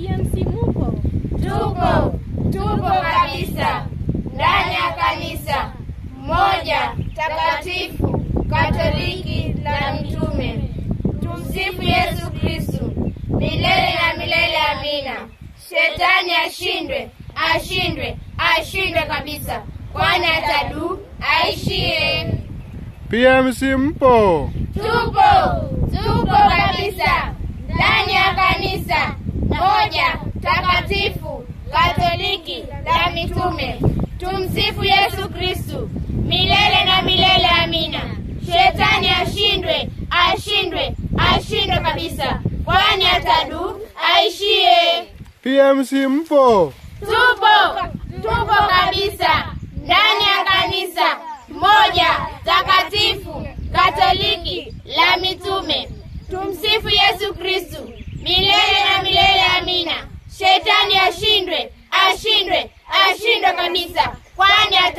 PMC mupo? Tupo, tupo kabisa ndani ya kanisa moja takatifu Katoliki la Mtume. Tumsifu Yesu Kristu milele na milele. Amina. Shetani ashindwe, ashindwe, ashindwe kabisa, kwani atadu aishie. PMC mpo? Tupo, tupo kabisa ndani ya kanisa moja takatifu Katoliki la mitume. Tumsifu Yesu Kristu milele na milele. Amina. Shetani ashindwe, ashindwe, ashindwe kabisa, kwani atadu aishie. PMC mpo? Tupo, tupo kabisa ndani ya kanisa moja takatifu Katoliki la mitume. Tumsifu Yesu Kristu Shetani ashindwe, ashindwe, ashindwe kabisa, kwani at